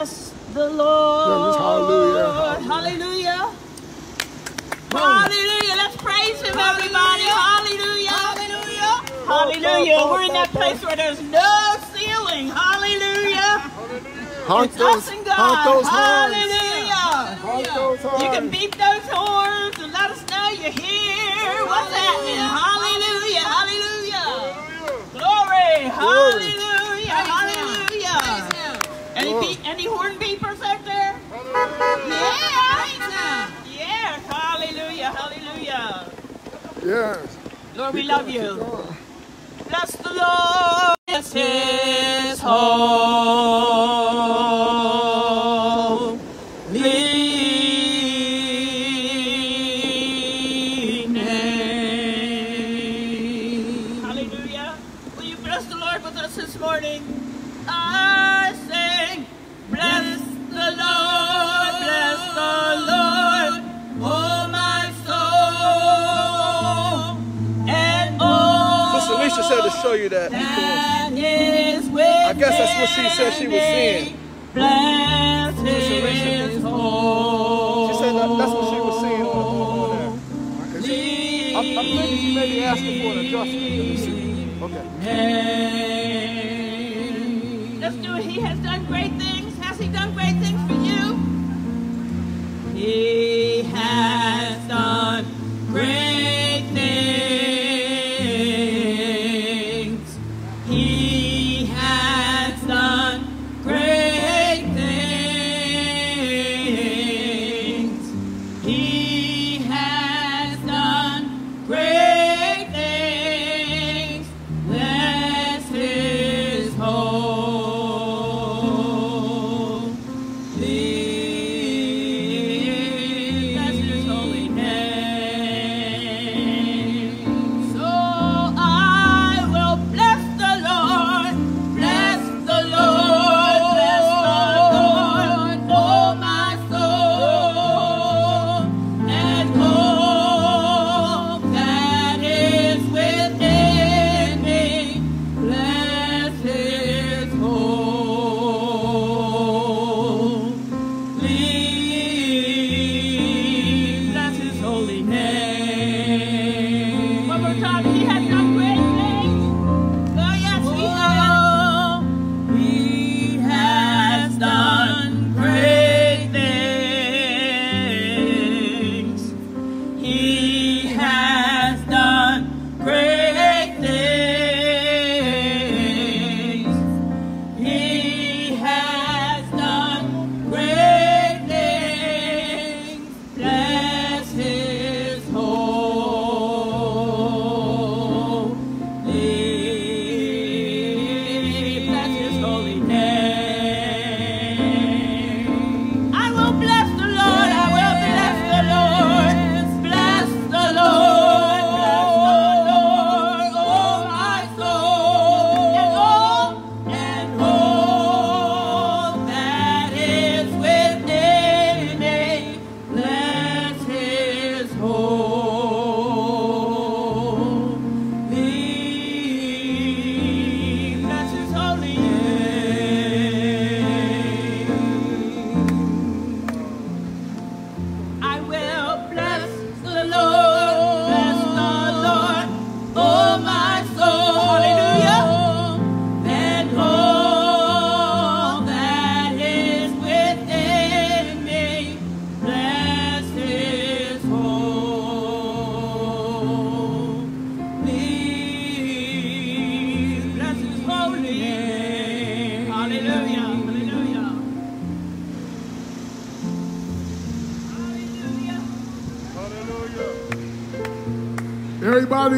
the Lord. Hallelujah. Hallelujah. Hallelujah. Let's praise him, everybody. Hallelujah. Hallelujah. Hallelujah. We're in that place where there's no ceiling. Hallelujah. Honk It's those, us and God. honk those. Hallelujah. Honk those horns. You can beat those horns and let us know you're here. What's happening? Hallelujah. Hallelujah. Glory. Hallelujah. Hallelujah. Any beat, any horn beepers out there? Yeah. Yes. Hallelujah. Hallelujah. Yes. Lord, we love you. Bless the Lord. Bless his holy guess that's what she said she was seeing. Bless his holy She said that, that's what she was seeing on, on, on there. And she, I'm think she may be asking for an adjustment. Let me see. Okay. Let's do it. He has done great things. Has he done great things for you? He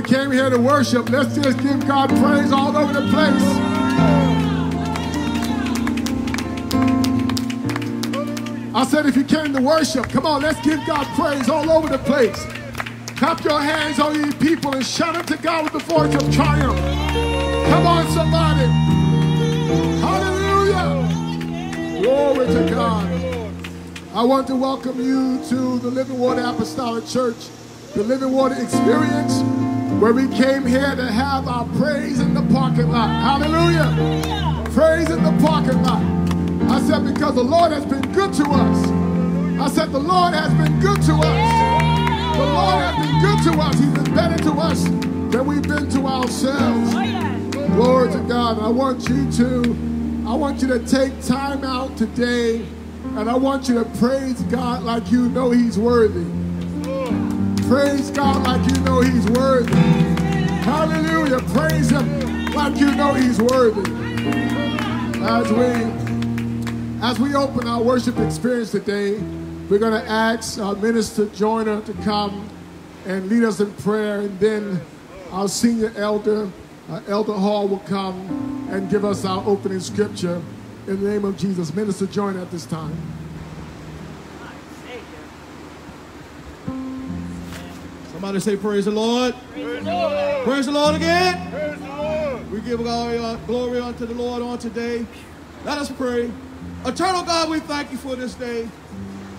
Everybody came here to worship. Let's just give God praise all over the place. I said, if you came to worship, come on, let's give God praise all over the place. Clap your hands, all you people, and shout unto God with the voice of triumph. Come on, somebody. Hallelujah. Glory to God. I want to welcome you to the Living Water Apostolic Church, the Living Water Experience, where we came here to have our praise in the parking lot. Hallelujah. Praise in the parking lot. I said, because the Lord has been good to us. I said, the Lord has been good to us. The Lord has been good to us. He's been better to us than we've been to ourselves. Oh, yeah. Glory to God. I want you to, I want you to take time out today and I want you to praise God like you know He's worthy. Praise God like you know He's worthy. Hallelujah. Praise Him like you know He's worthy. As we, as we open our worship experience today, we're going to ask our minister Joyner to come and lead us in prayer, and then our senior elder, uh, Elder Hall, will come and give us our opening scripture in the name of Jesus. Minister Joyner at this time. Somebody say, Praise the Lord. Praise the Lord. Praise the Lord again. Praise the Lord. We give glory, glory unto the Lord on today. Let us pray. Eternal God, we thank you for this day.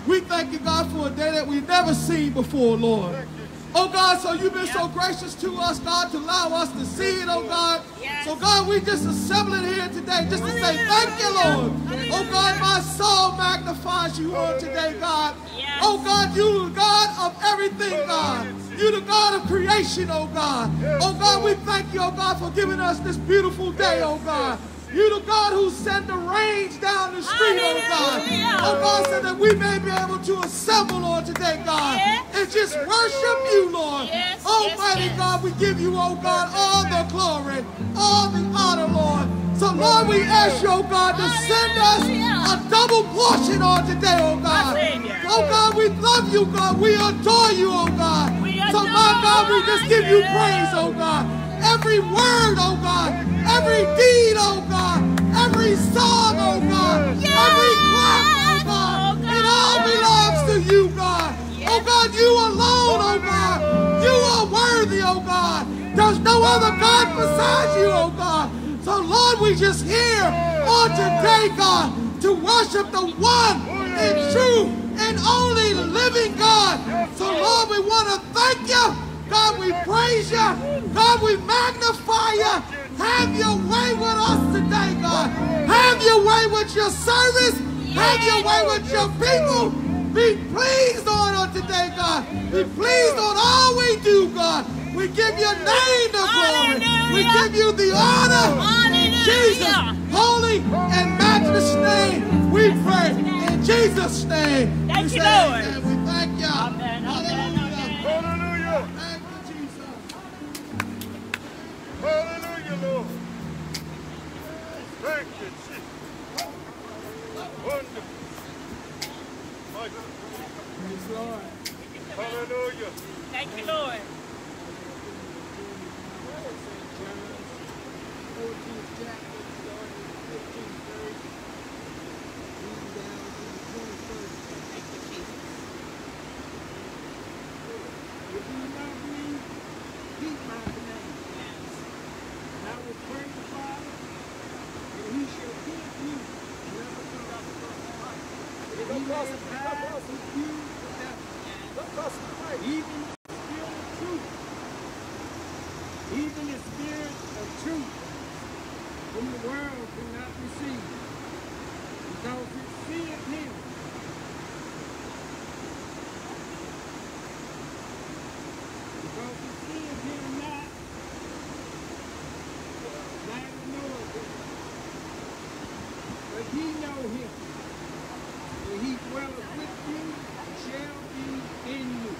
We thank you, God, for a day that we've never seen before, Lord. Oh God, so you've been so gracious to us, God, to allow us to see it, oh God. Yes. So God, we just assemble it here today just to say thank you, Lord. Oh God, my soul magnifies you on today, God. Yes. Oh God, you the God of everything, God. You the God of creation, oh God. Oh God, we thank you, oh God, for giving us this beautiful day, oh God. You the God who sent the rains down the street, oh God. Oh God, so that we may be able to assemble on today, God, and just worship you, Lord. Almighty. God, we give you, oh God, all the glory, all the honor, Lord. So, Lord, we ask you, oh God, to send us a double portion on today, oh God. Oh God, we love you, God. We adore you, oh God. So, my God, we just give you praise, oh God. Every word, oh God. Every deed, oh God. Every song, oh God. Every clap, oh God. Oh, It all belongs to you, God. Oh God, you alone, oh God. You are worthy, oh God. There's no other God besides you, oh God. So Lord, we just here on today, God, to worship the one and true and only living God. So Lord, we want to thank you. God, we praise you. God, we magnify you. Have your way with us today, God. Have your way with your service. Have your way with your people. Be pleased on us today, God. Be pleased on all we do, God. We give your name the glory. We give you the honor. Jesus' holy and matchless name, we pray. In Jesus' name. Thank we you, Lord. amen. We thank you. Amen, amen, Hallelujah. Hallelujah. Thank you, Jesus. Hallelujah, Lord. Thank you, Jesus. Wonderful. Mighty. Hallelujah. Thank you, Lord. If you love me, keep my commandments. And I will pray the Father, and he shall give you another comforter. That he may abide with you forever. Even the spirit of truth. Even the spirit of truth, whom the world cannot receive, because it seeth him. Because it seeth him not, neither knoweth him. But ye know him, for he dwelleth with you and shall be in you.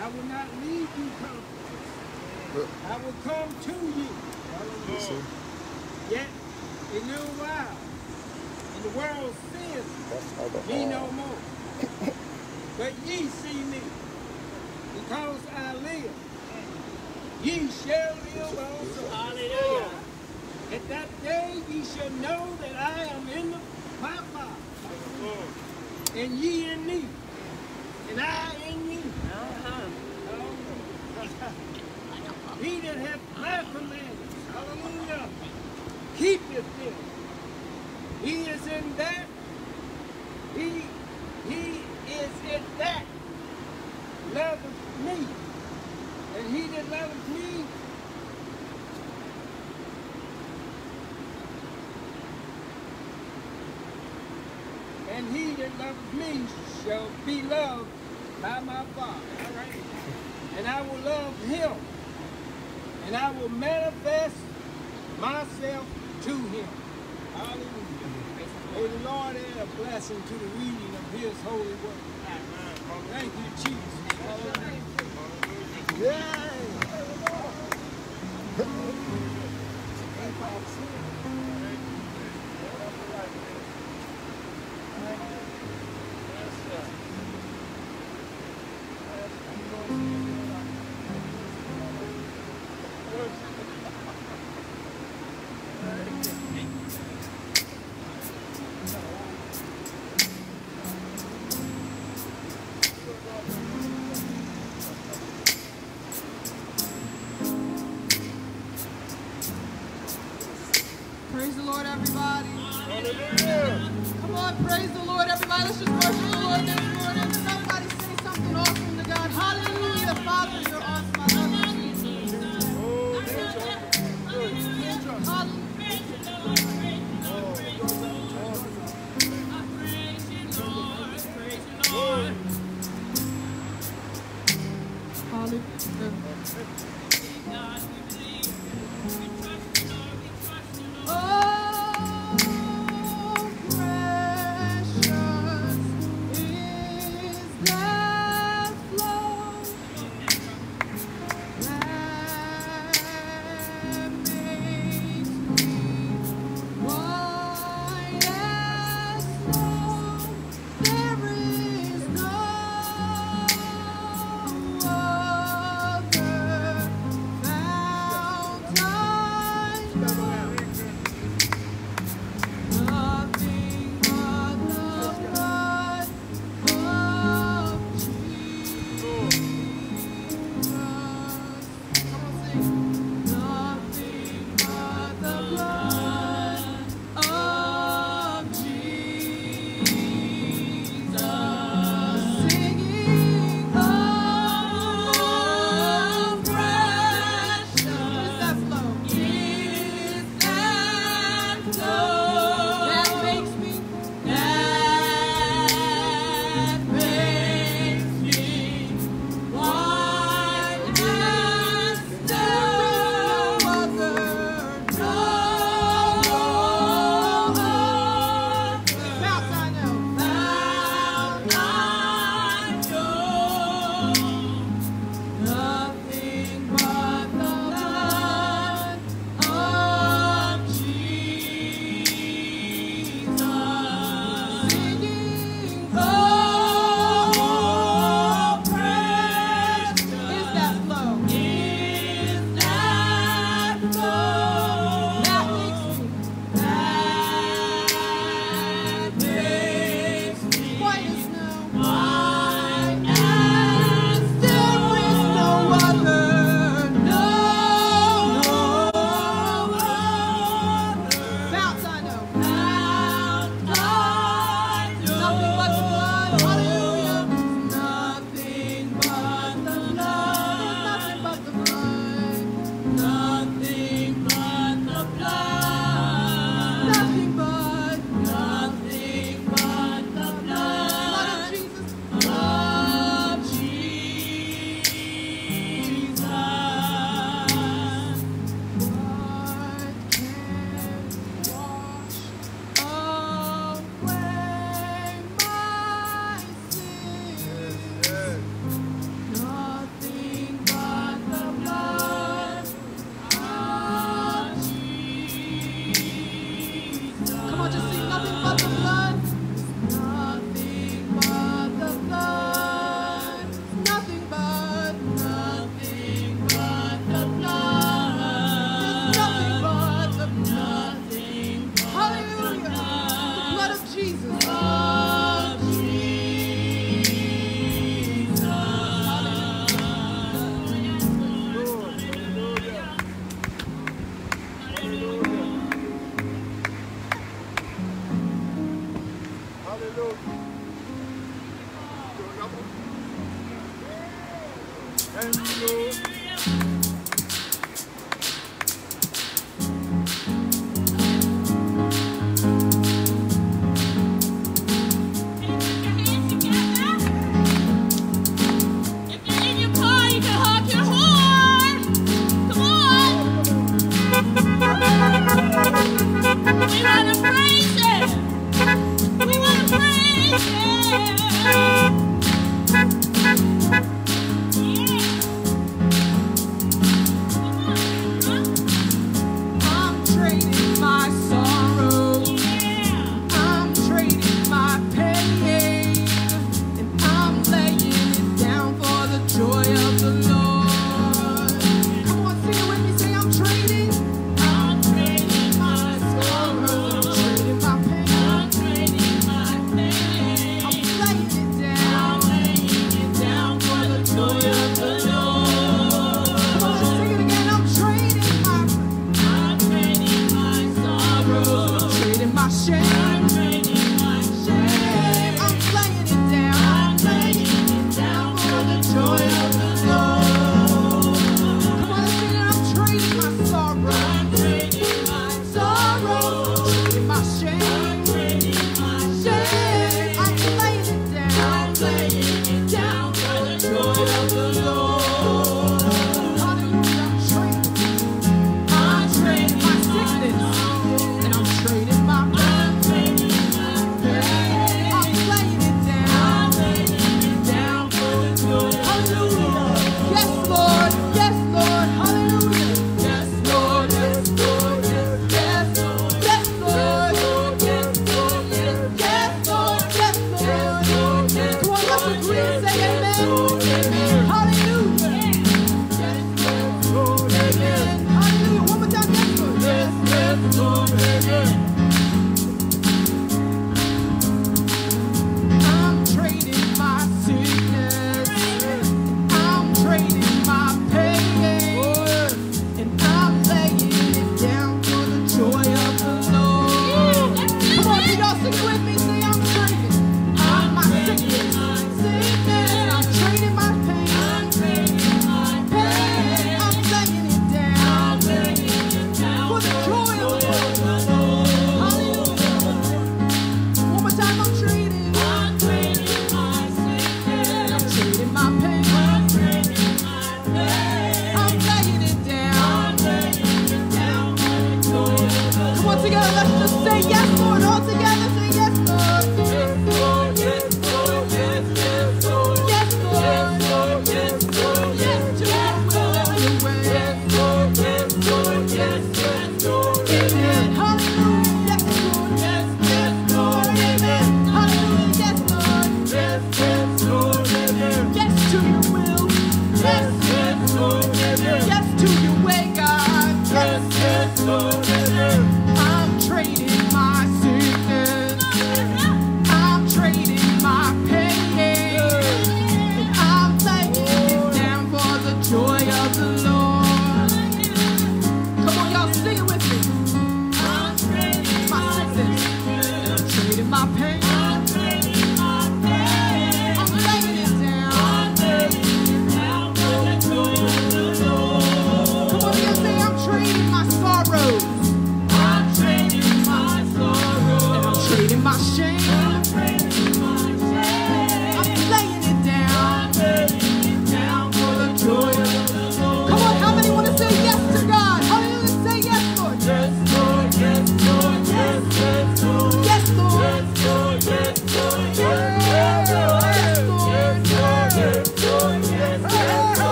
I will not leave you comfortless. I will come to you. Hallelujah. Yet a little while, and the world seeth me no more. But ye see me, because I live. Ye shall live also. Hallelujah. At that day ye shall know that I am in the my Father, and ye in me, and I shall be loved by my Father. All right. And I will love him. And I will manifest myself to him. Hallelujah. May the Lord add a blessing to the reading of his holy word. Thank you, Jesus. Hallelujah. Yeah.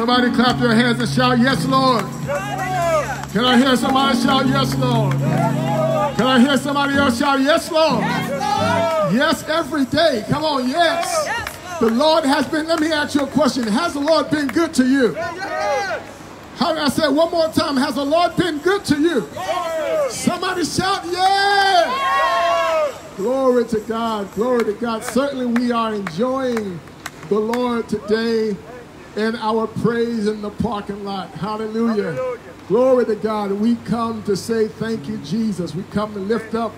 Somebody clap their hands and shout, Yes, Lord? Can I hear somebody shout, Yes, Lord? Can I hear somebody else shout, Yes, Lord? Yes, every day. Come on, yes. The Lord has been, let me ask you a question. Has the Lord been good to you? How I said one more time, has the Lord been good to you? Somebody shout, yes. Glory to God, glory to God. Certainly we are enjoying the Lord today in our praise in the parking lot. Hallelujah. Hallelujah. Glory to God. We come to say thank you, Jesus. We come to lift up,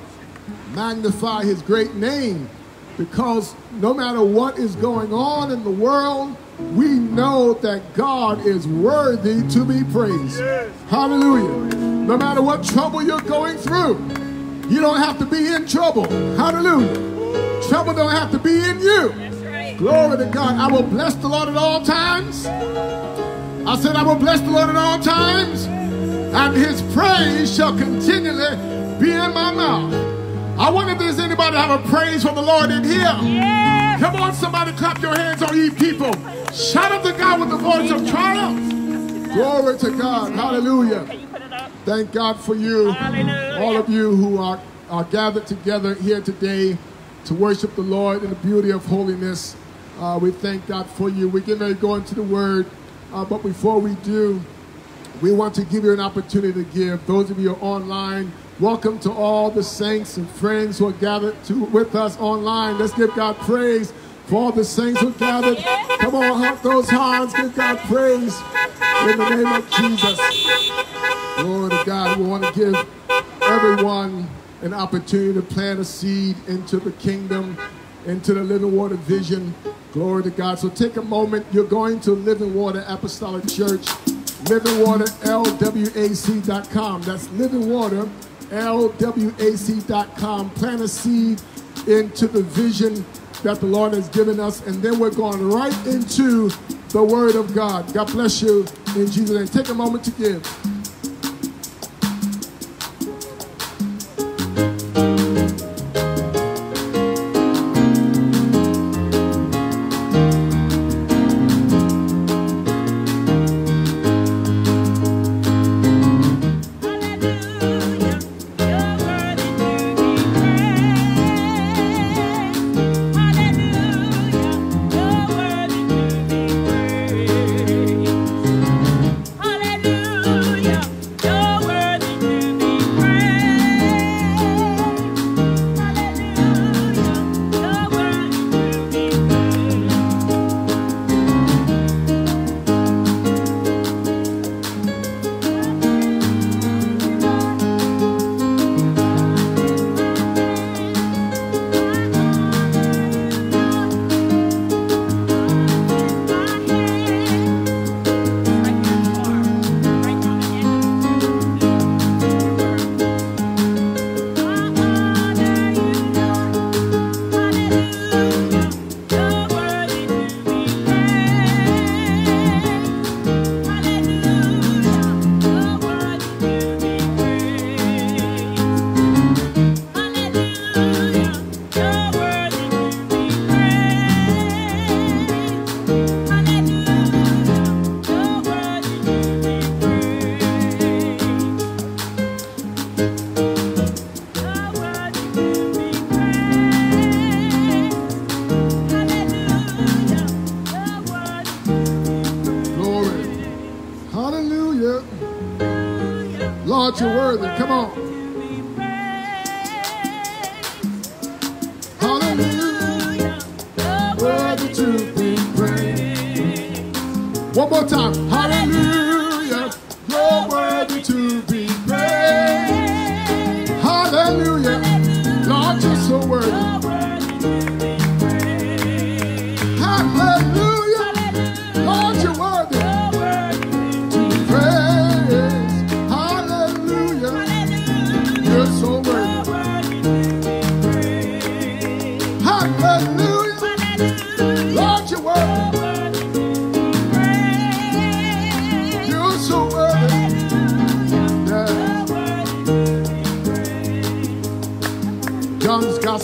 magnify his great name because no matter what is going on in the world, we know that God is worthy to be praised. Hallelujah. No matter what trouble you're going through, you don't have to be in trouble. Hallelujah. Trouble don't have to be in you. Glory to God. I will bless the Lord at all times. I said, I will bless the Lord at all times, and his praise shall continually be in my mouth. I wonder if there's anybody have a praise for the Lord in here. Come on, somebody clap your hands, all ye people. Shout out to God with the voice of triumph. Glory to God. Hallelujah. Can you put it up? Thank God for you, Hallelujah. all of you who are, are gathered together here today to worship the Lord in the beauty of holiness. Uh, we thank God for you. We're getting ready to go into the Word, uh, but before we do, we want to give you an opportunity to give. Those of you are online, welcome to all the saints and friends who are gathered to, with us online. Let's give God praise for all the saints who gathered. Come on, hump those hands. Give God praise in the name of Jesus. Glory to God. We want to give everyone an opportunity to plant a seed into the kingdom, into the Living Water vision. Glory to God. So take a moment. You're going to Living Water Apostolic Church, livingwaterlwac.com. That's Living Water lwac.com. Plant a seed into the vision that the Lord has given us, and then we're going right into the Word of God. God bless you in Jesus' name. Take a moment to give.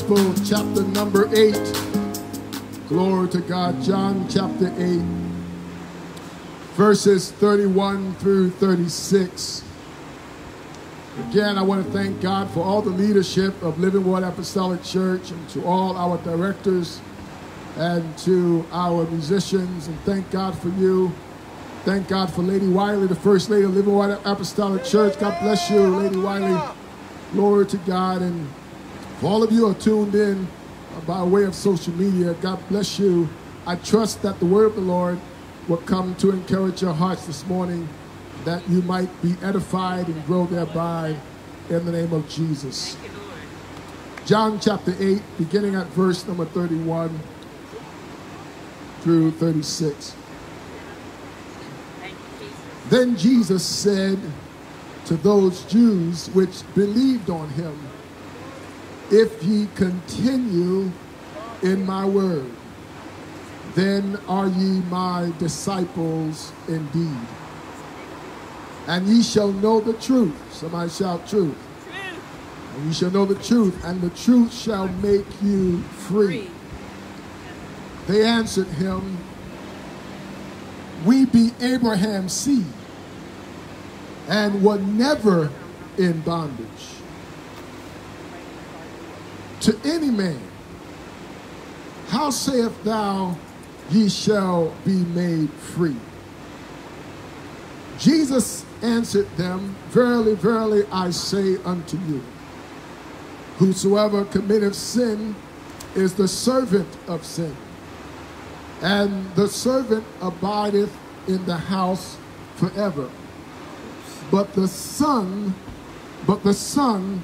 Gospel, chapter number 8. Glory to God. John chapter 8, verses 31 through 36. Again, I want to thank God for all the leadership of Living Water Apostolic Church and to all our directors and to our musicians. And thank God for you. Thank God for Lady Wiley, the First Lady of Living Water Apostolic Church. God bless you, Lady Wiley. Glory to God. And for all of you who are tuned in by way of social media, God bless you. I trust that the word of the Lord will come to encourage your hearts this morning, that you might be edified and grow thereby in the name of Jesus. John chapter 8, beginning at verse number 31 through 36. Then Jesus said to those Jews which believed on him, If ye continue in my word, then are ye my disciples indeed. And ye shall know the truth. Somebody shout truth. truth. And ye shall know the truth, and the truth shall make you free. They answered him, We be Abraham's seed, and were never in bondage to any man. How sayest thou, ye shall be made free? Jesus answered them, Verily, verily, I say unto you, whosoever committeth sin is the servant of sin. And the servant abideth in the house forever. But the son, but the son,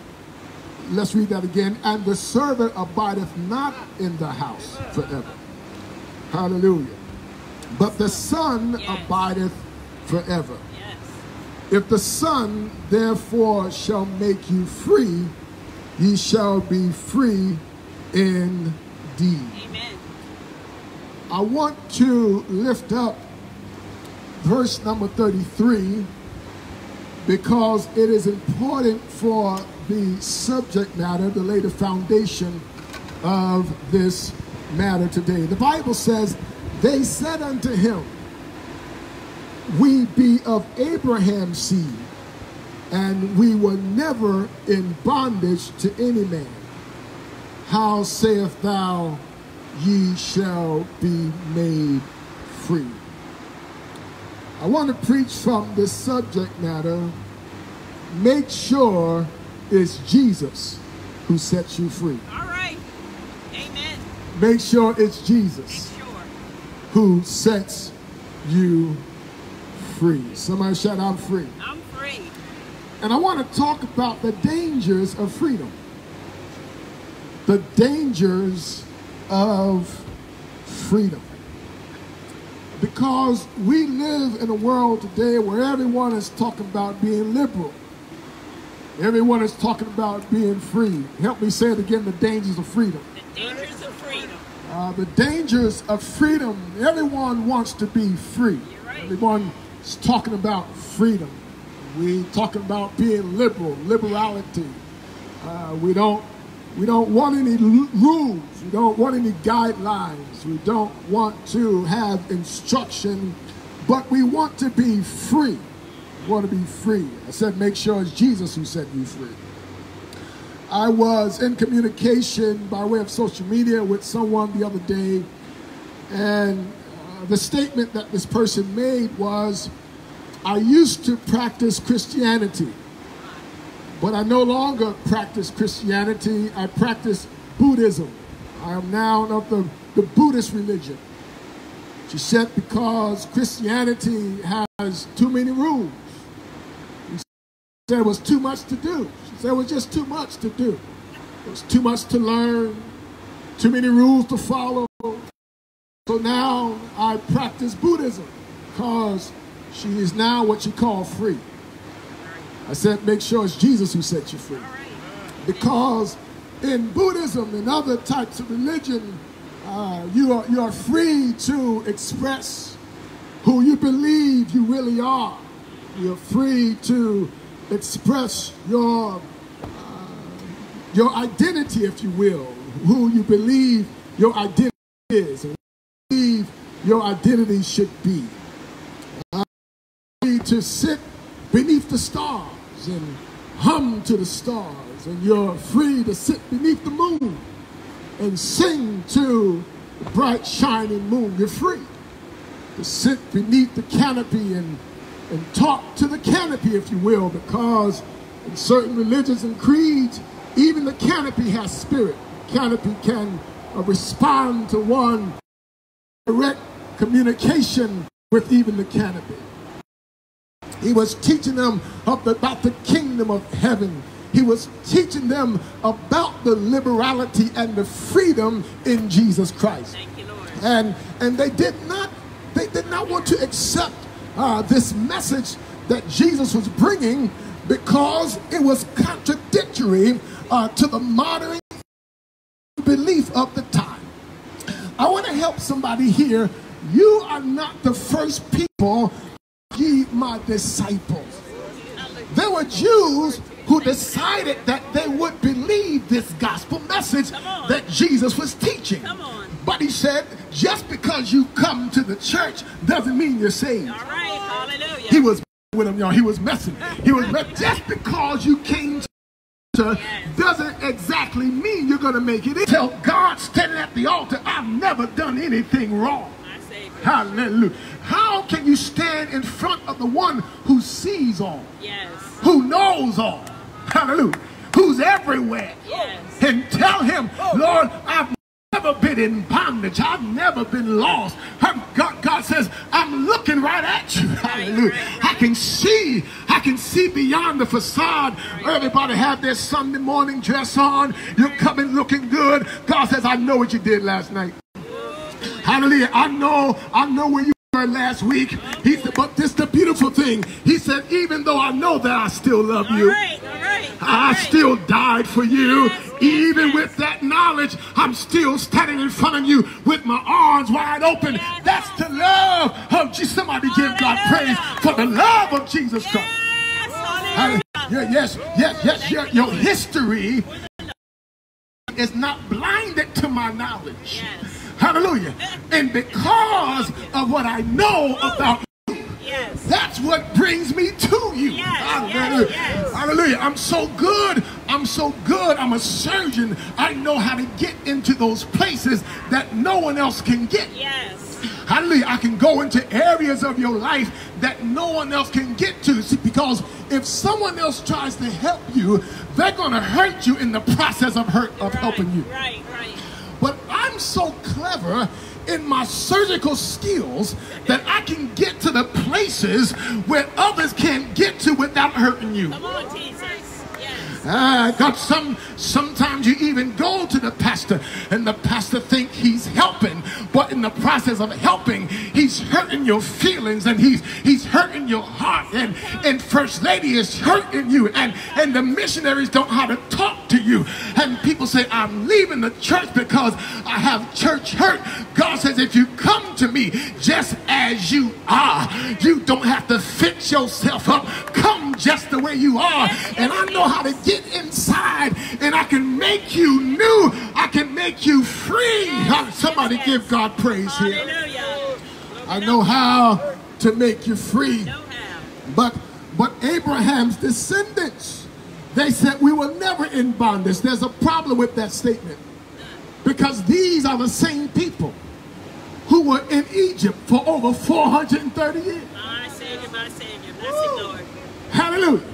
let's read that again, and the servant abideth not in the house forever. Hallelujah. But the son abideth forever. If the Son therefore shall make you free, ye shall be free indeed. Amen. I want to lift up verse number 33 because it is important for the subject matter to lay the foundation of this matter today. The Bible says, They said unto him, We be of Abraham's seed, and we were never in bondage to any man. How sayest thou, ye shall be made free? I want to preach from this subject matter. Make sure it's Jesus who sets you free. All right. Amen. Make sure it's Jesus sure. who sets you free. Somebody shout, I'm free. I'm free. And I want to talk about the dangers of freedom. The dangers of freedom. Because we live in a world today where everyone is talking about being liberal. Everyone is talking about being free. Help me say it again the dangers of freedom. The dangers of freedom. Uh, the dangers of freedom. Everyone wants to be free. You're right. Everyone is talking about freedom. We talking about being liberal, liberality. Uh, we don't we don't want any rules. We don't want any guidelines. We don't want to have instruction, but we want to be free. We want to be free. I said, make sure it's Jesus who set you free. I was in communication by way of social media with someone the other day, and the statement that this person made was, I used to practice Christianity, but I no longer practice Christianity. I practice Buddhism. I am now of the, the Buddhist religion. She said because Christianity has too many rules. She said was too much to do. She said it was just too much to do. It was too much to learn, too many rules to follow. So now I practice Buddhism because she is now what you call free. I said, make sure it's Jesus who set you free. Because in Buddhism and other types of religion, uh, you, are, you are free to express who you believe you really are. You're free to express your, uh, your identity, if you will, who you believe your identity is, your identity should be. Uh, to sit beneath the stars and hum to the stars, and you're free to sit beneath the moon and sing to the bright shining moon. You're free to sit beneath the canopy and, and talk to the canopy, if you will, because in certain religions and creeds, even the canopy has spirit. Canopy can uh, respond to one direct communication with even the canopy. He was teaching them about the kingdom of heaven. He was teaching them about the liberality and the freedom in Jesus Christ. Thank you, Lord. And and they did not they did not want to accept uh, this message that Jesus was bringing because it was contradictory uh, to the modern belief of the time. I want to help somebody here. You are not the first people, ye my disciples. There were Jews who decided that they would believe this gospel message that Jesus was teaching. But he said, just because you come to the church doesn't mean you're saved. All right. Hallelujah. He was with them, y'all. He was messing. He was me- just because you came to doesn't exactly mean you're gonna make it. Tell God standing at the altar, I've never done anything wrong. Hallelujah. How can you stand in front of the one who sees all, Yes. who knows all? Hallelujah. Who's everywhere? Yes. And tell him, oh. Lord, I've never been in bondage. I've never been lost. God, God says, I'm looking right at you. Hallelujah. right, I can see, I can see beyond the facade. Everybody have their Sunday morning dress on. You're coming looking good. God says, I know what you did last night. Hallelujah. I know, I know where you were last week. He said, but this the beautiful thing. He said, even though I know that I still love you. right. All right. I right. still died for you. Yes, yes, Even yes. with that knowledge, I'm still standing in front of you with my arms wide open. That's the love of Jesus. Somebody give God praise for the love of Jesus Christ. Yes. Hallelujah. Yes, yes, yes. Your, your history is not blinded to my knowledge. Yes. Hallelujah. And because of what I know about Yes. that's what brings me to you. Yes, Hallelujah. yes. Hallelujah. I'm so good. I'm so good. I'm a surgeon. I know how to get into those places that no one else can get. Yes. Hallelujah. I can go into areas of your life that no one else can get to. See, because if someone else tries to help you, they're going to hurt you in the process of hurt of Right, helping you. Right. Right. But I'm so clever in my surgical skills that I can get to the places where others can't get to without hurting you. Come on, Jesus. Ah, God, some sometimes you even go to the pastor and the pastor think he's helping, but in the process of helping, he's hurting your feelings and he's he's hurting your heart. And and first lady is hurting you, and and the missionaries don't know how to talk to you. And people say, I'm leaving the church because I have church hurt. God says, if you come to me just as you are, you don't have to fix yourself up. Come just the way you are. And I know how to get inside and I can make you new. I can make you free. Somebody give God praise here. I know how to make you free. But but Abraham's descendants, they said we were never in bondage. There's a problem with that statement. Because these are the same people who were in Egypt for over 430 years. My Savior, my Savior. Bless him, Lord. Hallelujah.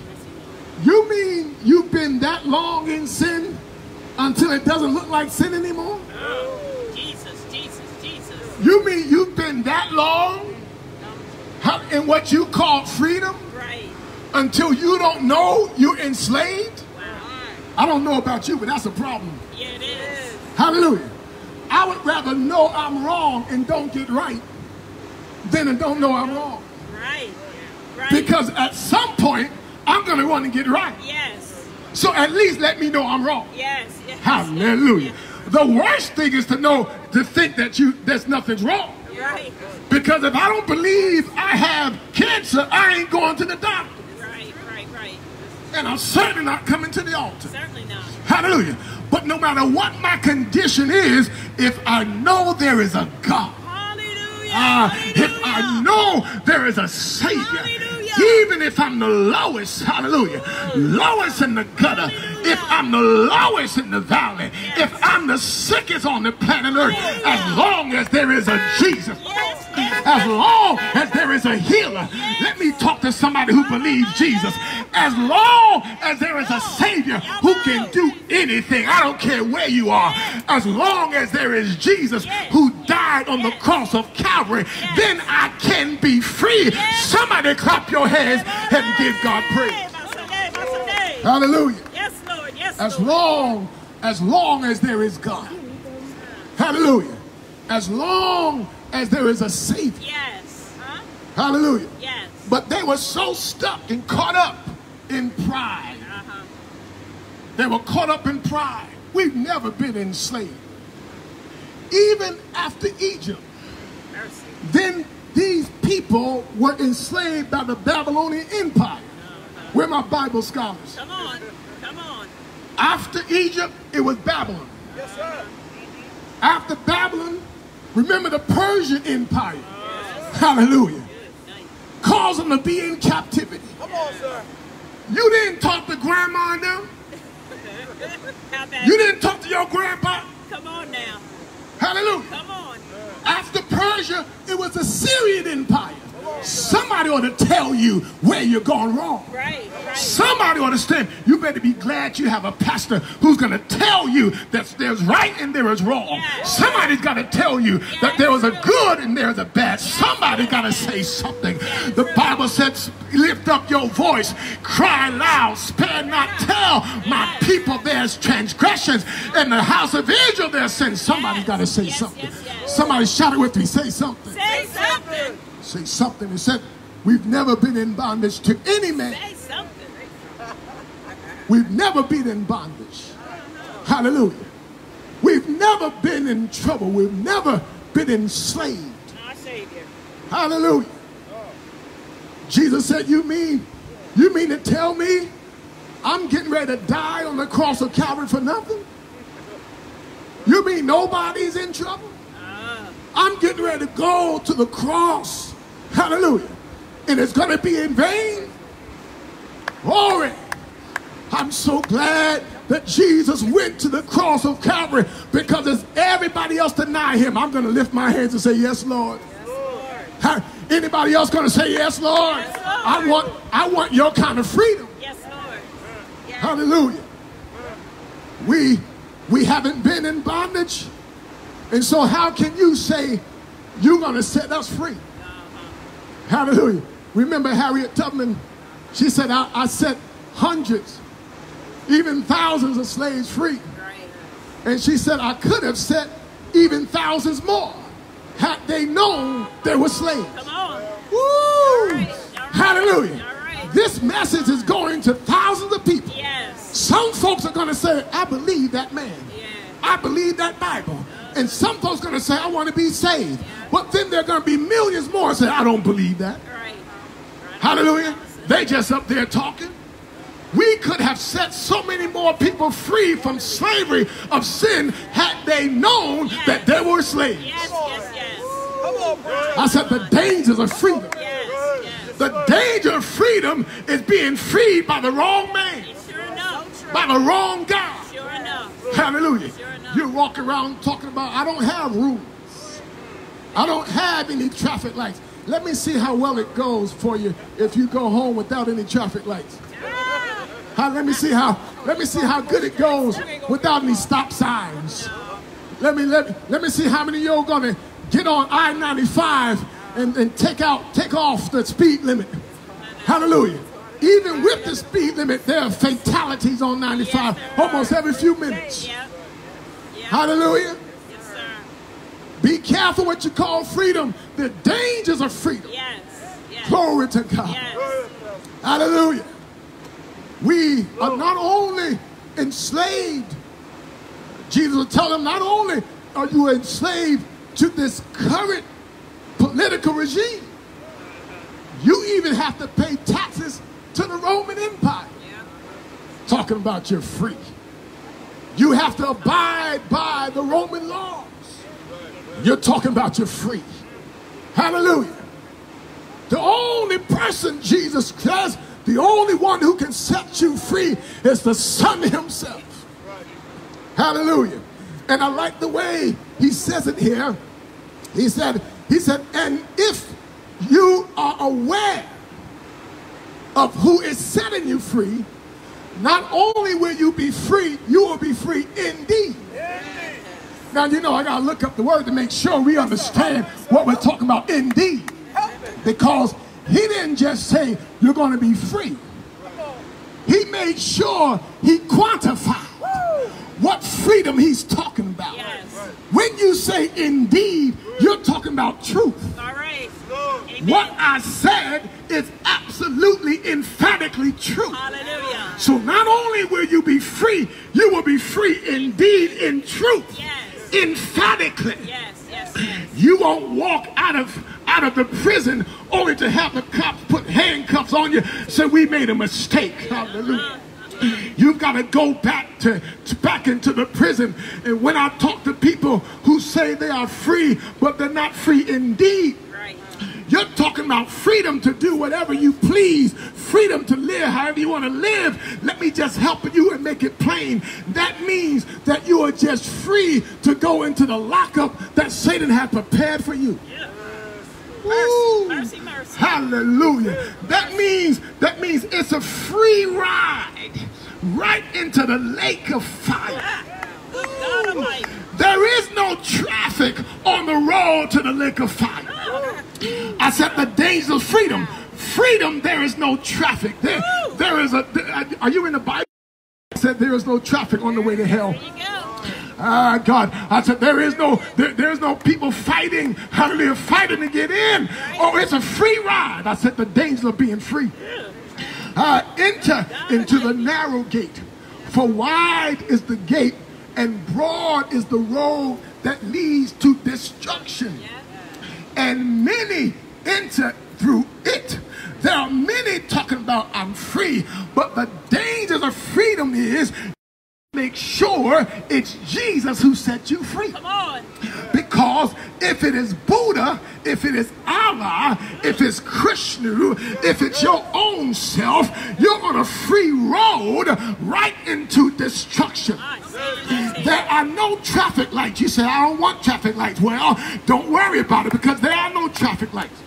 You mean you've been that long in sin until it doesn't look like sin anymore? Jesus, Jesus, Jesus. You mean you've been that long in what you call freedom Right. until you don't know you're enslaved? Wow. I don't know about you, but that's a problem. Yeah, it is. Hallelujah. I would rather know I'm wrong and don't get right than to don't know I'm wrong. Right. Right. Because at some point, I'm going to want to get right. Yes. So at least let me know I'm wrong. Yes. yes. Hallelujah. The worst thing is to know, to think that you there's nothing's wrong. Right. Because if I don't believe I have cancer, I ain't going to the doctor. Right. Right. Right. And I'm certainly not coming to the altar. Certainly not. Hallelujah. But no matter what my condition is, if I know there is a God, Hallelujah. uh, if I know there is a Savior, Hallelujah. Even if I'm the lowest, hallelujah, lowest in the gutter, if I'm the lowest in the valley, if I'm the sickest on the planet Earth, as long as there is a Jesus, Yes. Yes. as long as there is a healer, let me talk to somebody who believes Jesus. As long as there is a Savior who can do anything, I don't care where you are, as long as there is Jesus who died on the cross of Calvary, then I can be free. Somebody clap your hands and give God praise. Hallelujah. Yes. Lord. Yes, As long as long as there is God. Hallelujah. As long as there is a Savior. Yes. Huh? Hallelujah. Yes. But they were so stuck and caught up in pride. Uh-huh. They were caught up in pride. We've never been enslaved. Even after Egypt, Mercy. then these people were enslaved by the Babylonian Empire. Where are my Bible scholars? Come on. Come on. After Egypt, it was Babylon. Yes, sir. After Babylon, remember the Persian Empire. Hallelujah. Cause them to be in captivity. Come on, sir. You didn't talk to grandma and them. How about You didn't talk to your grandpa. Come on now. Hallelujah. Come on. After Persia, it was the Syrian Empire. Somebody ought to tell you where you're going wrong. Right. Right. Somebody ought to stand. You better be glad you have a pastor who's going to tell you that there's right and there is wrong. Yes. Somebody's got to tell you that there is a good and there's a bad. Somebody got to say something. The Bible says, lift up your voice, cry loud, spare not, tell my people there's transgressions. In the house of Israel, there's sin. Somebody's got to say Yes, something. yes, yes. Somebody shout it with me. Say something. Say something. Say something. It said, we've never been in bondage to any man. Say something. We've never been in bondage. Hallelujah. We've never been in trouble. We've never been enslaved. Hallelujah. Jesus said, You mean, you mean to tell me I'm getting ready to die on the cross of Calvary for nothing? You mean nobody's in trouble? Uh-huh. I'm getting ready to go to the cross. Hallelujah. And it's going to be in vain. Glory. I'm so glad that Jesus went to the cross of Calvary because as everybody else deny him, I'm going to lift my hands and say, Yes, Lord. Ha- Anybody else going to say, Yes, Lord? Yes, Lord. I want, I want your kind of freedom. Yes, Lord. Yes. Hallelujah. We, we haven't been in bondage. And so how can you say you're going to set us free? Hallelujah. Remember Harriet Tubman? She said, I, I set hundreds, even thousands of slaves free. And she said, I could have set even thousands more had they known they were slaves. Come on. Woo! All right. Hallelujah. All right. This message is going to thousands of people. Yes. Some folks are going to say, I believe that man. I believe that Bible. And some folks going to say, I want to be saved. But then there are going to be millions more say, I don't believe that. Right. Hallelujah. They just up there talking. We could have set so many more people free from slavery of sin had they known that they were slaves. Yes. Yes. Yes. Come on, bro. I said the dangers of freedom. Yes. Yes. The danger of freedom is being freed by the wrong man, Sure by the wrong God. Sure. Hallelujah. Sure enough. You walk around talking about, I don't have rules. I don't have any traffic lights. Let me see how well it goes for you if you go home without any traffic lights. How, let me see how let me see how good it goes without any stop signs. Let me let let me see how many of you are gonna get on I-95 and, and take out take off the speed limit. Hallelujah. Even with the speed limit, there are fatalities on 95 almost every few minutes. Yep. Yep. Hallelujah. Yes. Be careful what you call freedom. The dangers of freedom. Yes. Yes. Glory to God. Yes. Hallelujah. We are not only enslaved, Jesus will tell them, not only are you enslaved to this current political regime, you even have to pay taxes to the Roman Empire. Yep. Talking about you're free. You have to abide by the Roman laws. You're talking about you're free. Hallelujah. The only person, Jesus Christ, the only one who can set you free is the Son Himself. Hallelujah. And I like the way he says it here. He said, He said, and if you are aware of who is setting you free, not only will you be free, you will be free indeed. Now, you know, I got to look up the word to make sure we understand what we're talking about indeed. Because he didn't just say you're going to be free, he made sure he quantified what freedom he's talking about. Yes. When you say indeed, you're talking about truth. All right. What I said is absolutely emphatically true. Hallelujah. So not only will you be free, you will be free indeed in truth. Yes. Emphatically. Yes. Yes. Yes. You won't walk out of out of the prison only to have the cops put handcuffs on you. So we made a mistake. Hallelujah. You've got to go back to, to back into the prison. And when I talk to people who say they are free, but they're not free indeed. You're talking about freedom to do whatever you please, freedom to live however you want to live. Let me just help you and make it plain. That means that you are just free to go into the lockup that Satan had prepared for you. Woo. Mercy, mercy. Hallelujah. That means that means it's a free ride right into the lake of fire. God Almighty. There is no traffic on the road to the lake of fire. I said the days of freedom. Freedom, there is no traffic. There, there is a. Are you in the Bible? I said there is no traffic on the way to hell. There you go. Ah, God. I said, there is no, there, there's no people fighting, hallelujah, fighting to get in. Oh, it's a free ride. I said, the danger of being free. Uh, enter into the narrow gate. For wide is the gate and broad is the road that leads to destruction. And many enter through it. There are many talking about I'm free, but the dangers of freedom is make sure it's Jesus who set you free. Come on. Because if it is Buddha, if it is Allah, if it's Krishna, if it's your own self, you're on a free road right into destruction. It. There are no traffic lights. You say, I don't want traffic lights. Well, don't worry about it because there are no traffic lights.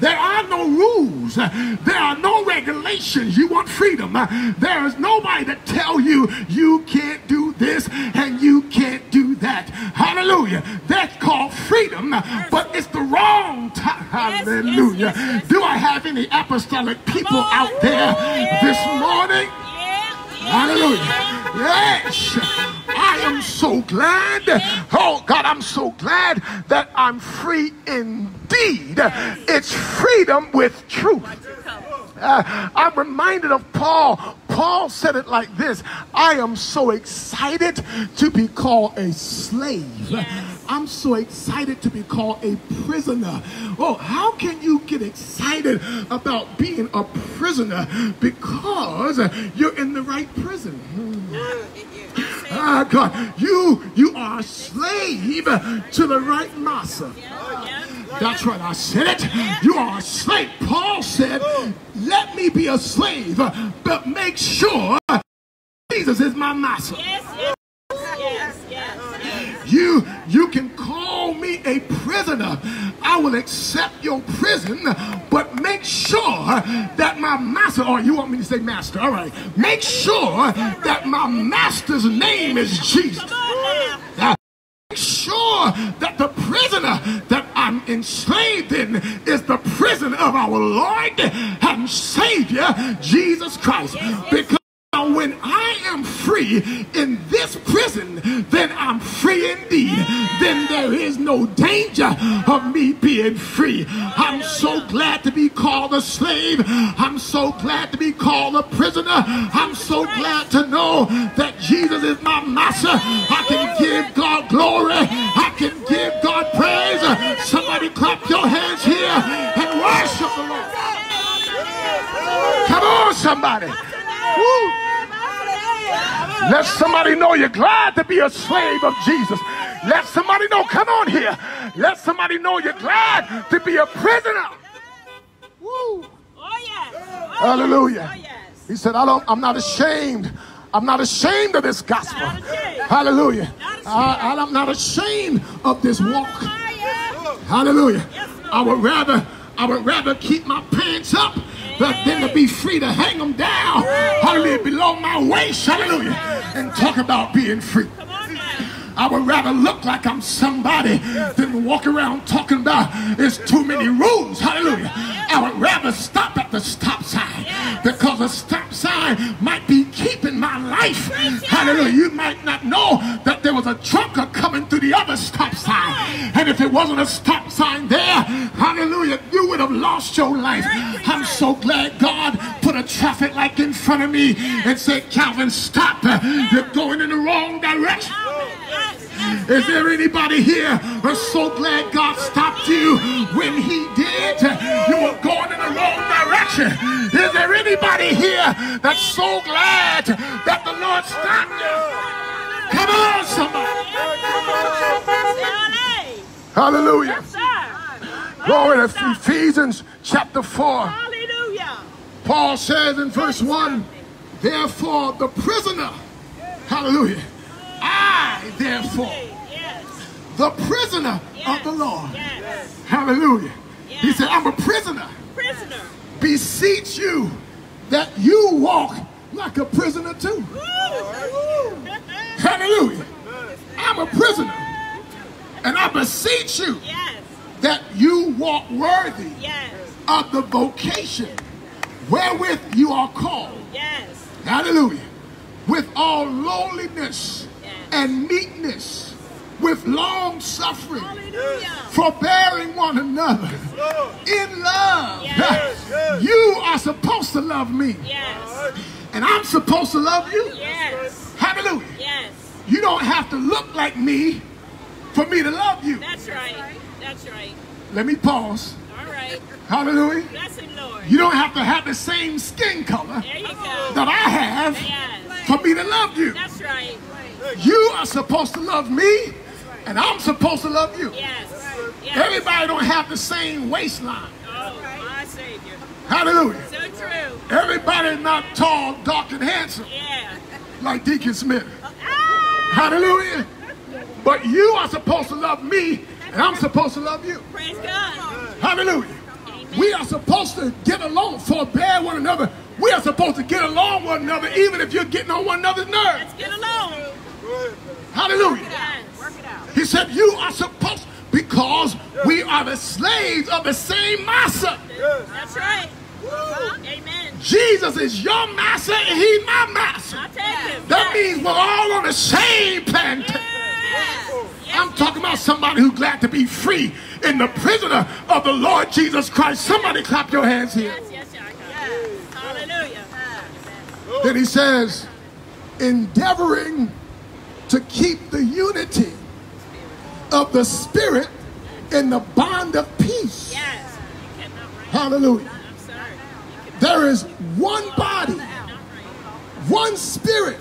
There are no rules. There are no regulations. You want freedom. There is nobody to tell you you can't do this and you can't do that. Hallelujah. That's called freedom, but it's the wrong time. Yes, yes, Hallelujah. yes, yes. Do I have any apostolic people out there this morning? Hallelujah. Yes. I am so glad. Oh, God, I'm so glad that I'm free indeed. It's freedom with truth. Uh, I'm reminded of Paul. Paul said it like this I am so excited to be called a slave. I'm so excited to be called a prisoner. Oh, how can you get excited about being a prisoner? Because you're in the right prison. Ah, God, you you are a slave to the right master. That's right, I said it. You are a slave. Paul said, let me be a slave, but make sure Jesus is my master. You you can call me a prisoner. I will accept your prison, but make sure that my master, or you want me to say master, all right, make sure that my master's name is Jesus. Come on now. Now, Make sure that the prisoner that I'm enslaved in is the prison of our Lord and Savior, Jesus Christ. Because when I am free in this prison, then I'm free indeed. Then there is no danger of me being free. I'm so glad to be called a slave. I'm so glad to be called a prisoner. I'm so glad to know that Jesus is my master. I can give God glory. I can give God praise. Somebody clap your hands here and worship the Lord. Come on, somebody. Woo. Let somebody know you're glad to be a slave of Jesus. Let somebody know, come on here. Let somebody know you're glad to be a prisoner. Woo. Oh, yes. Oh, Hallelujah. Oh, yes. He said, I don't, I'm not ashamed. I'm not ashamed of this gospel. Not. Hallelujah. Not. I, I'm not ashamed of this walk. Oh. Hallelujah. Yes, I would rather I would rather keep my pants up than, to be free to hang them down. Hallelujah. Below my waist. Hallelujah. And talk about being free. I would rather look like I'm somebody than walk around talking about there's too many rules. Hallelujah. I would rather stop at the stop sign because a stop sign might be keeping my life. Hallelujah. You might not know that there was a trucker coming through the other stop sign. And if it wasn't a stop sign there, hallelujah, you would have lost your life. I'm so glad God put a traffic light in front of me and said, Kalvin, stop. You're going in the wrong direction. Is there anybody here who's so glad God stopped you when He did? You were going in the wrong direction. Is there anybody here that's so glad that the Lord stopped you? Come on, somebody. Hallelujah. Yes, sir. Glory to Ephesians chapter 4. Hallelujah. Paul says in verse 1, Therefore the prisoner, hallelujah, I therefore, Yes. the prisoner of the Lord, Yes. hallelujah. He said, I'm a prisoner. Prisoner. beseech you that you walk like a prisoner too. Hallelujah. I'm a prisoner. And I beseech you that you walk worthy of the vocation wherewith you are called. Yes. Hallelujah. With all lowliness. And meekness, with long suffering, Hallelujah. forbearing one another in love. Yes. You are supposed to love me. Yes. And I'm supposed to love you. Yes. Hallelujah. Yes. You don't have to look like me for me to love you. That's right. That's right. Let me pause. All right. Hallelujah. Bless him, Lord. You don't have to have the same skin color There you go. that I have Yes. for me to love you. That's right. You are supposed to love me, and I'm supposed to love you. Everybody don't have the same waistline. Oh, my Savior. Hallelujah. So true. Everybody not tall, dark, and handsome Yeah. like Deacon Smith. Ah! Hallelujah. But you are supposed to love me, and I'm supposed to love you. Praise God. Hallelujah. We are supposed to get along, forbear one another. We are supposed to get along one another, even if you're getting on one another's nerves. Let's get along. Hallelujah. Yes. Work it out. He said, You are supposed, because we are the slaves of the same master. That's right. Uh-huh. Amen. Jesus is your master, and he's my master. I'll take him. That means we're all on the same plantation. I'm talking about somebody who's glad to be free in the prisoner of the Lord Jesus Christ. Somebody clap your hands here. Yes, yes, yes. yes. Hallelujah. Then he says, endeavoring to keep the unity of the Spirit in the bond of peace. Yes. You cannot write. Hallelujah. I'm sorry. You There is one body, one Spirit,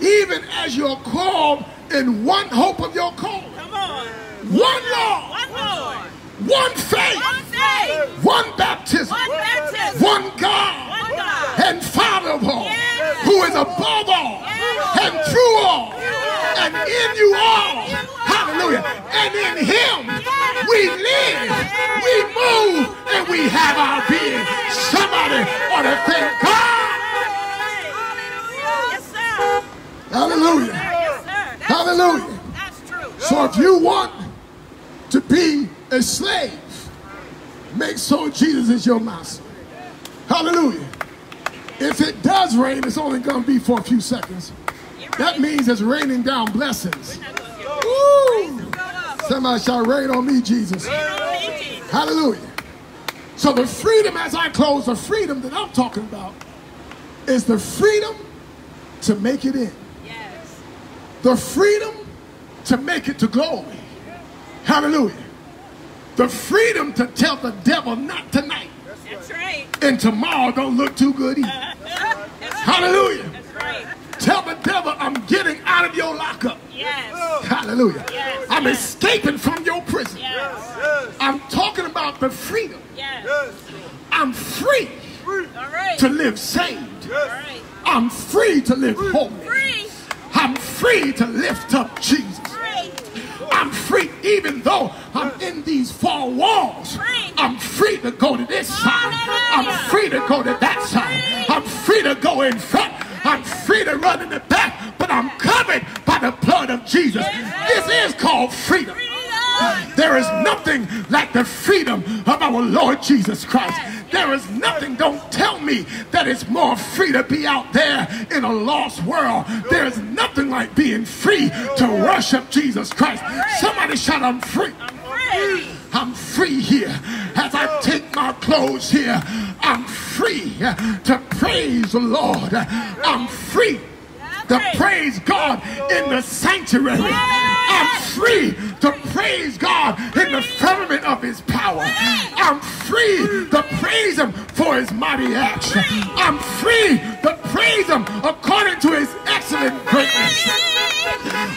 even as you're called in one hope of your call. Come on. One Lord, One Lord. One faith, one, faith, one baptism, one, baptism, one God, one God, and Father of all, yes. who is above all, yes. and through all, yes. and in you all. Hallelujah. And in Him we live, we move, and we have our being. Somebody ought to thank God. Hallelujah. Hallelujah. Hallelujah. So if you want to be a slave, make sure Jesus is your master. Hallelujah. If it does rain, it's only going to be for a few seconds. That means it's raining down blessings. Woo! Somebody shall rain on me, Jesus. Hallelujah. So the freedom, as I close, the freedom that I'm talking about is the freedom to make it in. Yes. The freedom to make it to glory. Hallelujah. The freedom to tell the devil not tonight That's right. and tomorrow don't look too good either. That's Hallelujah. That's right. Tell the devil I'm getting out of your lockup. Yes. Hallelujah. Yes. I'm Yes. escaping from your prison. Yes. I'm talking about the freedom. Yes. I'm free All right. to live saved. Right. I'm free to live holy. Free. I'm free to lift up Jesus. I'm free even though I'm in these four walls. I'm free to go to this side. I'm free to go to that side. I'm free to go in front. I'm free to run in the back, but I'm covered by the blood of Jesus. This is called. Freedom. There is nothing like the freedom of our Lord Jesus Christ. There is nothing, don't tell me that it's more free to be out there in a lost world. There is nothing like being free to worship Jesus Christ. Somebody shout, I'm free. Free. I'm free here. As I take my clothes here, I'm free to praise the Lord. I'm free to praise God in the sanctuary. I'm free to praise God in the firmament of his power. I'm free to praise him for his mighty acts. I'm free to praise him according to his excellent greatness.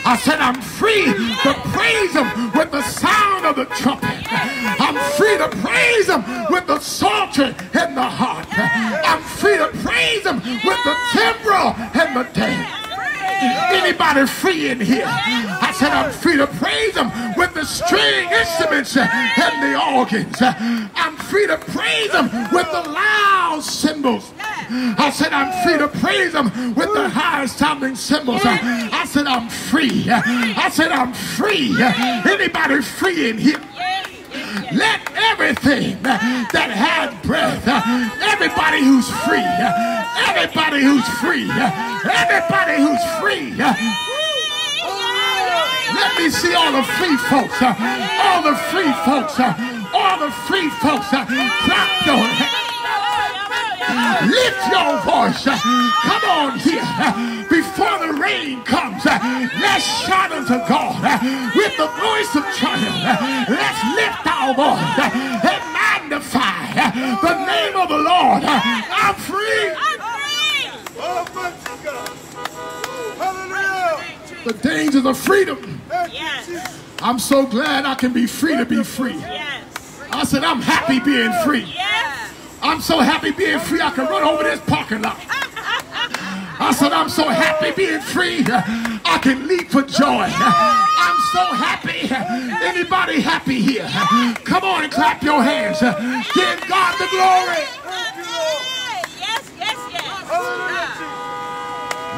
I said, I'm free to praise him with the sound of the trumpet. I'm free to praise him with the psaltery and the harp. I'm free to praise him with the timbrel and the dance. Anybody free in here? I said I'm free to praise him with the string instruments and the organs. I'm free to praise him with the loud cymbals. I said I'm free to praise him with the high sounding cymbals. I said I'm free. I said I'm free. Anybody free in here? Let everything that had breath, everybody who's free, everybody who's free, everybody who's free. Let me see all the free folks, all the free folks, all the free folks. Clap your hands. Lift your voice. Come on here. Before the rain comes, let's shout unto God with the voice of triumph. Let's lift our voice and magnify the name of the Lord. I'm free. I'm free. Hallelujah. The dangers of freedom. Yes. I'm so glad I can be free to be free. Yes. I said, I'm happy being free. Yes. I'm so happy being free, I can run over this parking lot. I said, I'm so happy being free, I can leap for joy. I'm so happy. Anybody happy here? Come on and clap your hands. Give God the glory. Yes, yes, yes.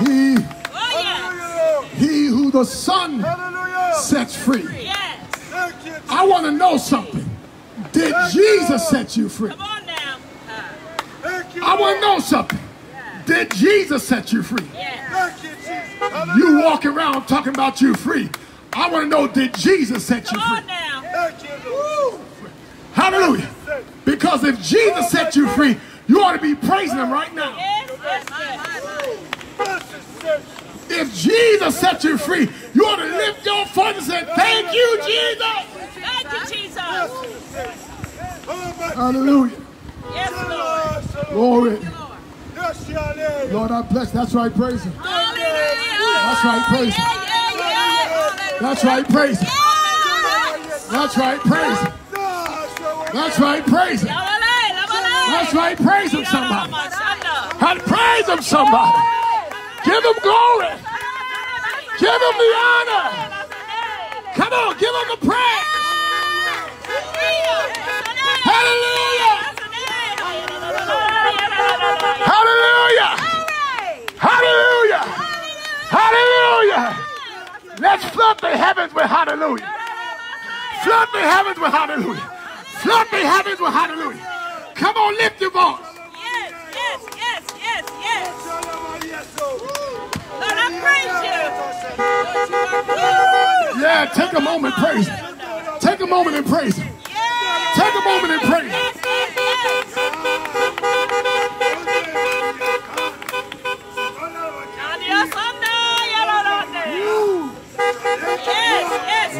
He, Oh, he who the Son sets free. I want to know something. Did Jesus set you free? I want to know something. Did Jesus set you free? You walk around talking about you free. I want to know, did Jesus set you free? now. Hallelujah. Because if Jesus set you free, you ought to be praising him right now. If Jesus set you free, you ought to lift your voice and say, thank you, Jesus. Thank you, Jesus. Hallelujah. Yes, Lord. Glory. Lord, I bless. That's right, praise him. That's right, praise him. That's right, praise him. That's right, praise him. That's right, praise him. That's right, praise him, somebody. And praise him, somebody. Give him glory. Give him the honor. Come on, give him the praise. Hallelujah. Hallelujah. Hallelujah. Hallelujah. Let's flood the heavens with hallelujah. Flood the heavens with hallelujah. Flood the heavens with hallelujah. Come on, lift your voice. Yes, yes, yes, yes, yes. Lord, I praise you. Yeah, take a moment, praise Take a moment and praise Take a moment and praise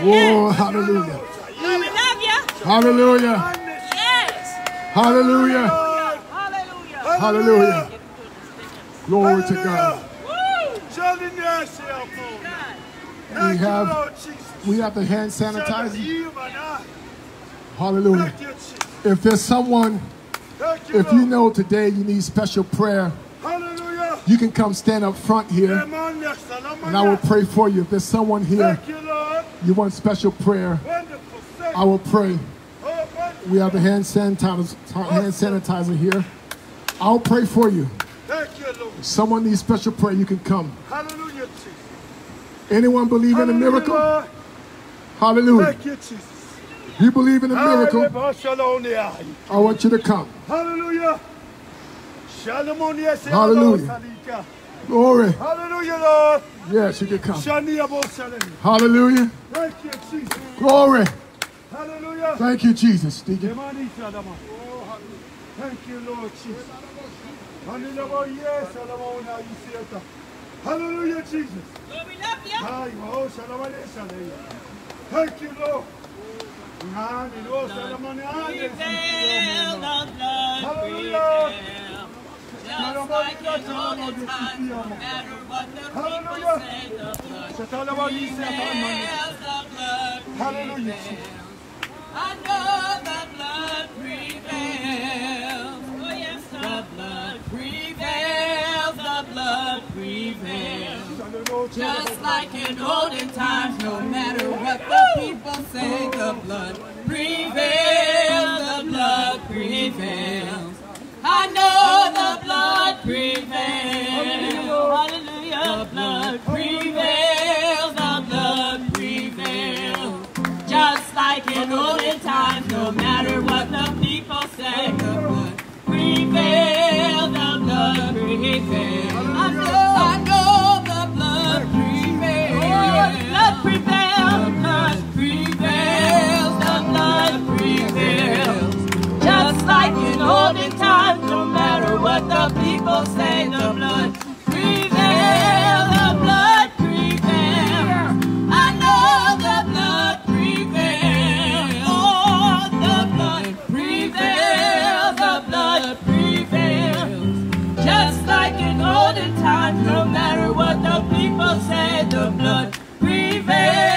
Whoa, hallelujah. Lord, we love you. Hallelujah. Yes. Hallelujah. Hallelujah. Hallelujah. Glory to God. We have we have the hand sanitizer. Hallelujah. If there's someone, if you know today you need special prayer, Hallelujah. you can come stand up front here and I will pray for you. If there's someone here Thank you, want special prayer, I will pray. We have the hand sanitizer, hand sanitizer here. I'll pray for you. Thank you, Lord. Someone needs special prayer, you can come. Hallelujah, Jesus. Anyone believe in a miracle? Hallelujah. Thank you, Jesus. You believe in a miracle? Hallelujah. Shalom, yeah. I want you to come. Hallelujah. Hallelujah. Salika. Glory. Hallelujah, Lord. Yes, you can come. Shania bo. Hallelujah. Thank you, Jesus. Glory. Hallelujah. Thank you, Jesus. Deacon. Emani shalom. Thank you, Lord Jesus. Hallelujah. Yes, shalom. Now you see it. Hallelujah, Jesus. Lord, we love you. Ay, shalom, shalom. Thank you, Lord. Nani, the like in olden times, no matter what the people say, the blood prevails, the blood prevails. I know the blood prevails. Oh yes, the blood prevails, the blood prevails. Just like in olden times, no matter what the people say, the blood prevails, the blood prevails. I know the blood prevails. The blood prevails, the blood prevails. Just like in olden times, no matter what the people say, the blood prevails, the blood prevails. I know, I know the blood prevails. the blood prevails, the blood prevails, the blood prevails. Just like in olden no matter what the people say, the blood prevails, the blood prevails. I know the blood prevails. Oh, the blood prevails, the blood prevails. Just like in olden times, no matter what the people say, the blood prevails,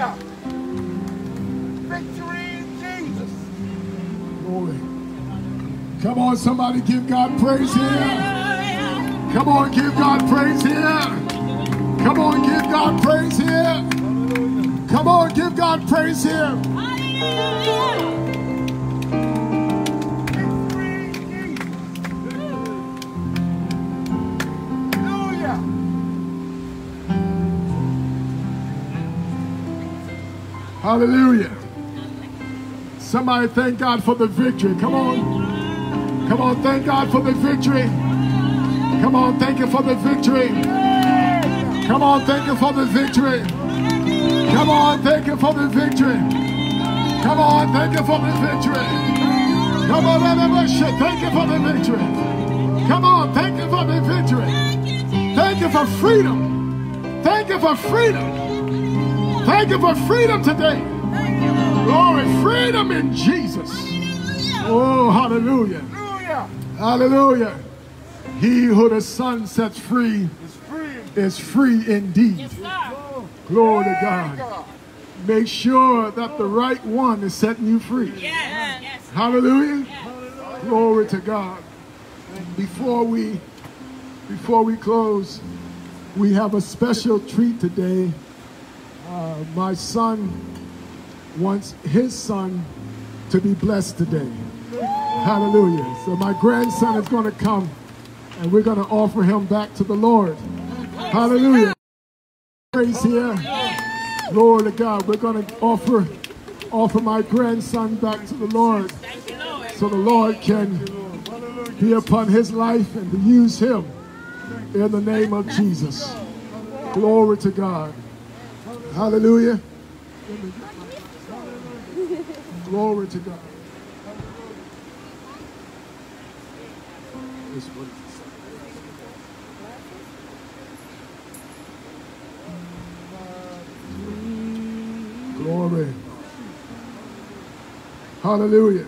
Hallelujah. Victory in Jesus. Glory. Come on, somebody give God praise here. Hallelujah. Come on, give God praise here. Come on, give God praise here. Come on, give God praise here. Hallelujah. Hallelujah. Somebody thank God for the victory. Come on. Come on, thank God for the victory. Come on, thank you for the victory. Come on, thank you for the victory. Come on, thank you for the victory. Come on, thank you for the victory. Come on, thank you for the victory. Come on, thank you for the victory. Thank you for freedom. Thank you for freedom. Thank you for freedom today. Glory, freedom in Jesus. Oh, hallelujah. Hallelujah. Hallelujah. He who the Son sets free It's free. is free indeed. Glory to God. Make sure that the right one is setting you free. Yes. Yes. Hallelujah. Glory to God. Before we before we close, we have a special treat today. Uh, my son wants his son to be blessed today. Hallelujah. So my grandson is going to come and we're going to offer him back to the Lord. Hallelujah. Praise here. Glory to God. We're going to offer offer my grandson back to the Lord so the Lord can be upon his life and to use him in the name of Jesus. Glory to God. Hallelujah. Glory to God. This one is. Glory. Hallelujah.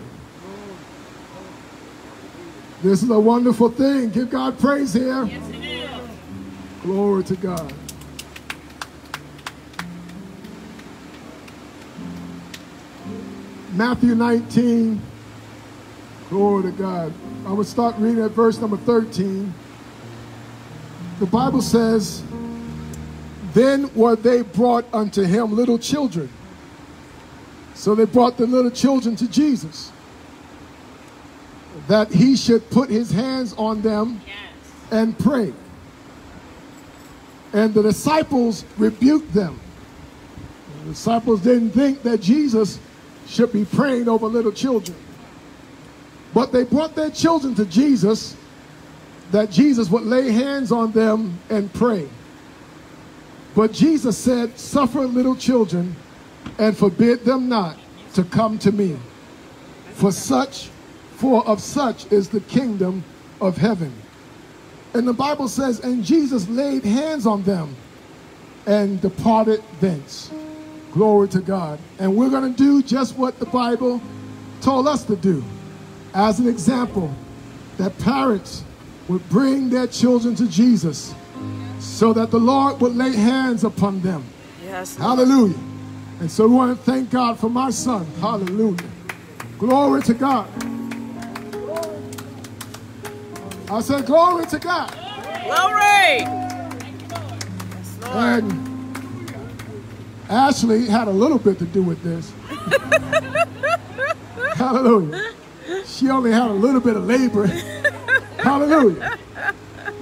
This is a wonderful thing. Give God praise here. Glory to God. Matthew 19. Glory to God. I will start reading at verse number 13. The Bible says, Then were they brought unto him little children. So they brought the little children to Jesus, that he should put his hands on them and pray. And the disciples rebuked them. The disciples didn't think that Jesus should be praying over little children. But they brought their children to Jesus that Jesus would lay hands on them and pray. But Jesus said, Suffer little children and forbid them not to come to me. For such, for of such is the kingdom of heaven. And the Bible says, And Jesus laid hands on them and departed thence. Glory to God. And we're going to do just what the Bible told us to do. As an example, that parents would bring their children to Jesus so that the Lord would lay hands upon them. Yes. Hallelujah. And so we want to thank God for my son. Hallelujah. Glory to God. I said, Glory to God. Glory. And Ashley had a little bit to do with this. Hallelujah. She only had a little bit of labor. Hallelujah.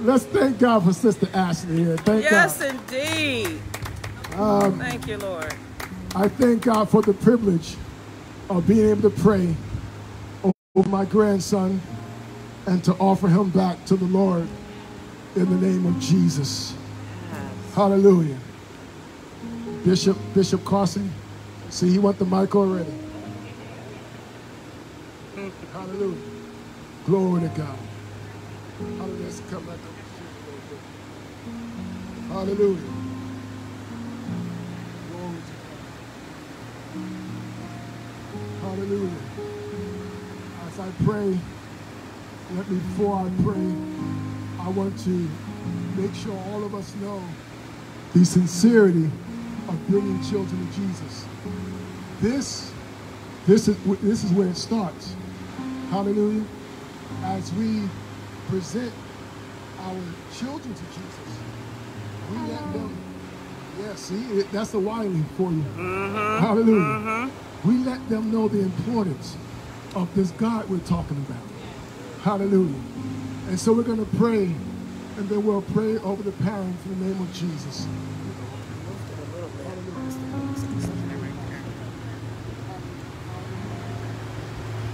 Let's thank God for Sister Ashley here. Thank Yes, God. indeed. Um, thank you, Lord. I thank God for the privilege of being able to pray over my grandson and to offer him back to the Lord in the name of Jesus. Hallelujah. Bishop Bishop Carson, see he want the mic already. Hallelujah. Glory to God. Hallelujah. Hallelujah. Glory to God. Hallelujah. As I pray, let me, before I pray, I want to make sure all of us know the sincerity of bringing children to Jesus. This, this is, this is where it starts. Hallelujah. As we present our children to Jesus, we let them, yeah, see, it, that's the wiring for you. Mm-hmm. Hallelujah. Mm-hmm. We let them know the importance of this God we're talking about. Hallelujah. And so we're going to pray, and then we'll pray over the parents in the name of Jesus.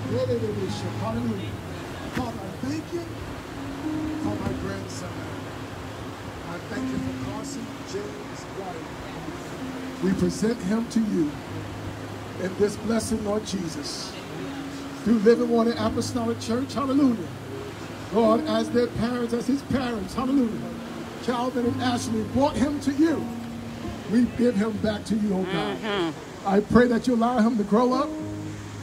Hallelujah. Father, I thank you for my grandson. I thank you for Carson James White. We present him to you in this blessing, Lord Jesus, through Living Water Apostolic Church. Hallelujah. Lord, as their parents, as his parents, hallelujah. Kalvin and Ashley brought him to you. We give him back to you, oh God. Mm-hmm. I pray that you allow him to grow up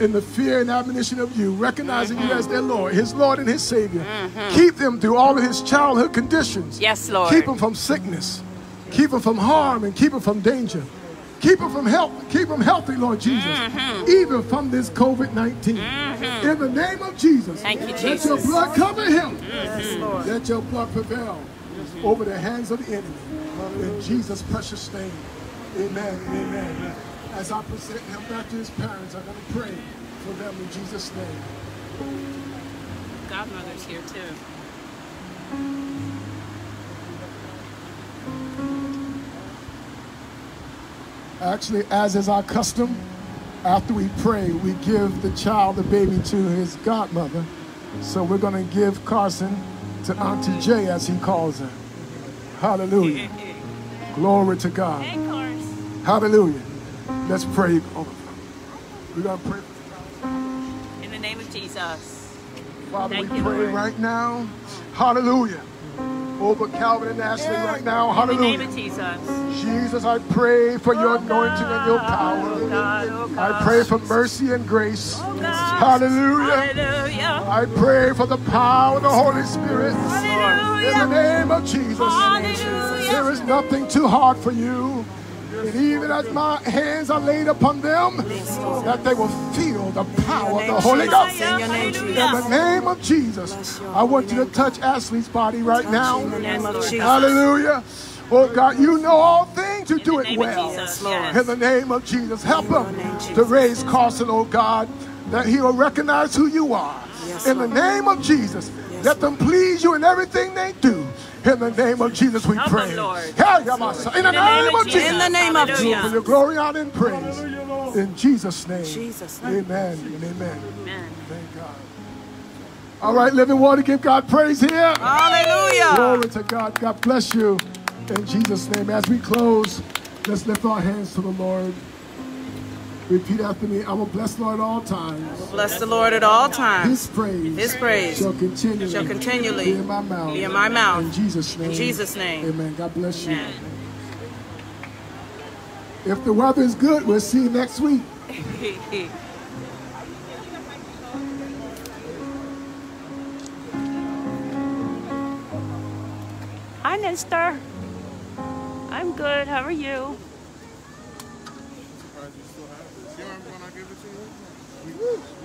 in the fear and admonition of you, recognizing you as their Lord, his Lord and his Savior. Keep them through all of his childhood conditions. Yes, Lord. Keep them from sickness. Keep them from harm and keep them from danger. Keep them from health. Keep them healthy, Lord Jesus. Mm-hmm. Even from this COVID 19. In the name of Jesus. Thank you, Let your Mm-hmm. blood cover him. Let your blood prevail over the hands of the enemy. In Jesus' precious name. Amen and amen. As I present him back to his parents, I'm going to pray for them in Jesus' name. Godmother's here too. Actually, as is our custom, after we pray, we give the child, the baby, to his godmother. So we're going to give Carson to Auntie J, as he calls her. Hallelujah. Glory to God. Hallelujah. Let's pray. Oh, We're going to pray. In the name of Jesus. Father, Thank we you, pray Lord. right now. Hallelujah. Over Kalvin and Ashley right now. Hallelujah. In the name of Jesus. Jesus, I pray for your Oh, anointing and your power. Oh, God. Oh, God. I pray for mercy and grace. Oh, Hallelujah. Hallelujah. I pray for the power of the Holy Spirit. In the name of Jesus. Hallelujah. There is nothing too hard for you. And even as my hands are laid upon them, that they will feel the power of the Holy Ghost. In your name, In the name of Jesus, I want you to touch Ashley's body right now. Hallelujah. Oh God, you know all things, you do it well. In the name of Jesus, help him to raise Carson, oh God, that he will recognize who you are. In the name of Jesus, let them please you in everything they do. In the name of Jesus, we Help pray. them, Lord. Yeah, yeah, my son. In the name of Jesus. In the name of Jesus. For Jesus. your glory, honor, and praise. In Jesus' name. Jesus' Amen and amen. Amen. Thank God. All right, living water, give God praise here. Hallelujah. Glory to God. God bless you. In Jesus' name. As we close, let's lift our hands to the Lord. Repeat after me. I will bless the Lord at all times. Bless the Lord at all times. His praise. His praise shall continually, shall continually be in my mouth. Be in my mouth. In Jesus' name. In Jesus' name. Amen. God bless Amen. you. If the weather is good, we'll see you next week. Hi, Mister. I'm good. How are you? Woo.